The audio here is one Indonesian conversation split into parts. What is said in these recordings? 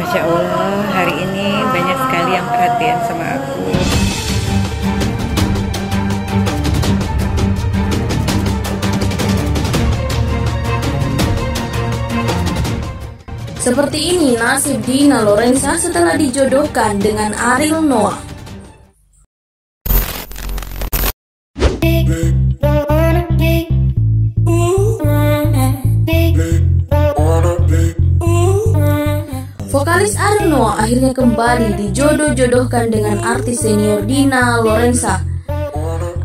Masya Allah, hari ini banyak sekali yang perhatian sama aku. Seperti ini nasib Dina Lorenza setelah dijodohkan dengan Ariel Noah. Vokalis Noah akhirnya kembali dijodoh-jodohkan dengan artis senior Dina Lorenza.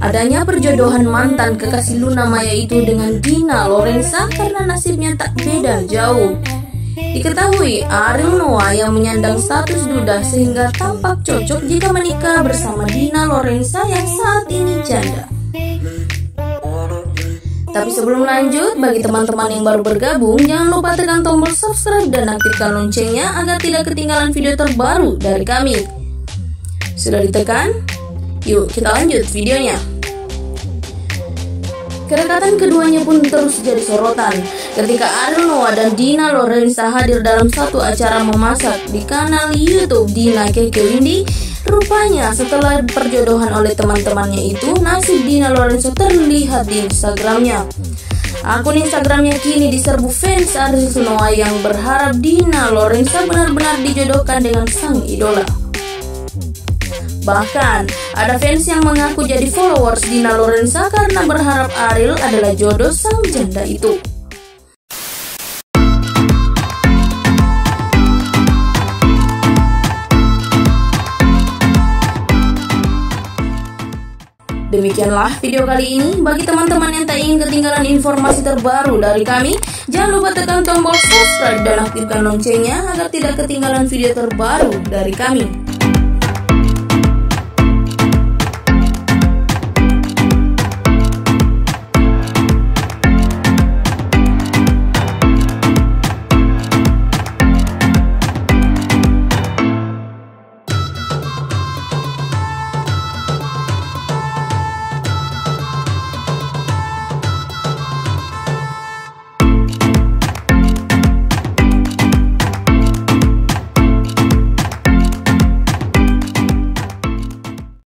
Adanya perjodohan mantan kekasih Luna Maya itu dengan Dina Lorenza karena nasibnya tak beda jauh. Diketahui Ariel Noah yang menyandang status duda sehingga tampak cocok jika menikah bersama Dina Lorenza yang saat ini janda. Tapi sebelum lanjut, bagi teman-teman yang baru bergabung, jangan lupa tekan tombol subscribe dan aktifkan loncengnya agar tidak ketinggalan video terbaru dari kami. Sudah ditekan? Yuk kita lanjut videonya. Kedekatan keduanya pun terus jadi sorotan ketika Ariel Noah dan Dina Lorenza hadir dalam satu acara memasak di kanal YouTube Dina Keke Windy. Rupanya setelah perjodohan oleh teman-temannya itu, nasib Dina Lorenzo terlihat di Instagramnya. Akun Instagramnya kini diserbu fans Ariel Noah yang berharap Dina Lorenza benar-benar dijodohkan dengan sang idola. Bahkan, ada fans yang mengaku jadi followers Dina Lorenza karena berharap Ariel adalah jodoh sang janda itu. Demikianlah video kali ini. Bagi teman-teman yang tak ingin ketinggalan informasi terbaru dari kami, jangan lupa tekan tombol subscribe dan aktifkan loncengnya agar tidak ketinggalan video terbaru dari kami.